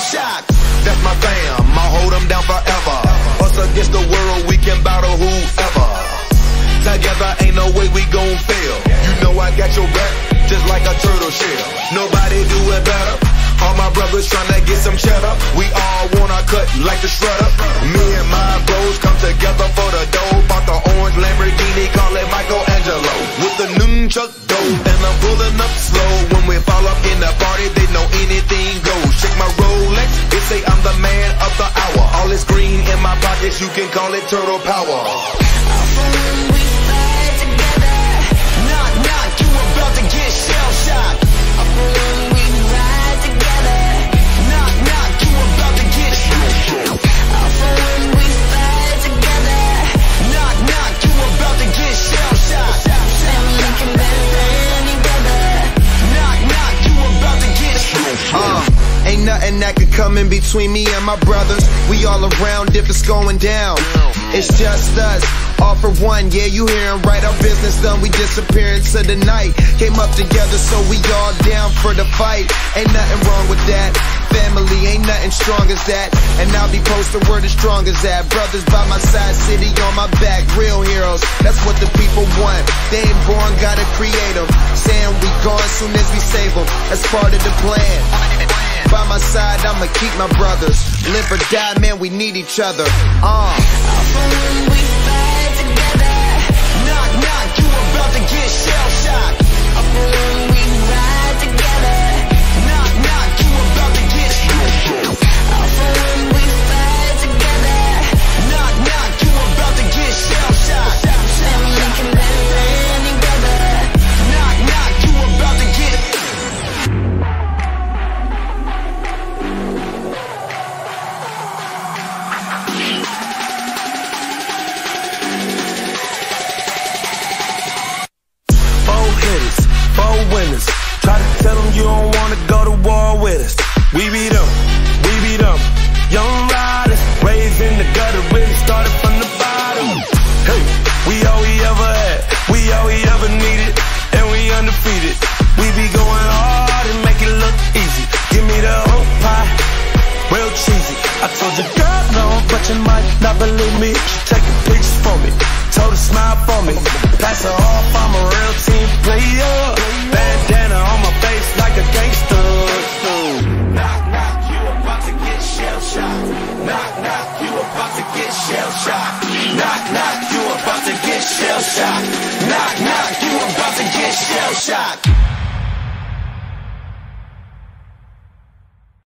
shock. That's my fam, I'll hold them down forever. Us against the world, we can battle whoever. Together ain't no way we gon' fail. You know I got your back, just like a turtle shell. Nobody do it better. All my brothers tryna get some cheddar. We all wanna cut like the shredder. Me and my bros come together for the dough. Bought the orange Lamborghini, call it Michelangelo. With the nunchuck dough, and I'm pulling up slow. When we fall up in the party, they know anything say I'm the man of the hour. All is green in my pockets, you can call it turtle power. Ain't nothing that could come in between me and my brothers. We all around if it's going down. It's just us, all for one. Yeah, you hearing right? Our business done. We disappear into the night. Came up together, so we all down for the fight. Ain't nothing wrong with that. Family ain't nothing strong as that. And I'll be posted where the strong as that. Brothers by my side, city on my back. Real heroes, that's what the people want. They ain't born, gotta create them. Saying we gone soon as we save them. That's part of the plan. By my side, I'ma keep my brothers. Live or die, man, we need each other. Uh. Winners. Try to tell them you don't wanna go to war with us. We beat them, we beat them. Young riders, raised in the gutter, really started from the bottom. Hey, we all we ever had, we all we ever needed, and we undefeated. We be going hard and make it look easy. Give me the whole pie, real cheesy. I told you, girl, no, but you might not believe me. She taking pictures for me, told her smile for me. Pass her off, I'm get shell shocked. Knock, knock, you about to get shell shocked. Knock, knock, you about to get shell shocked.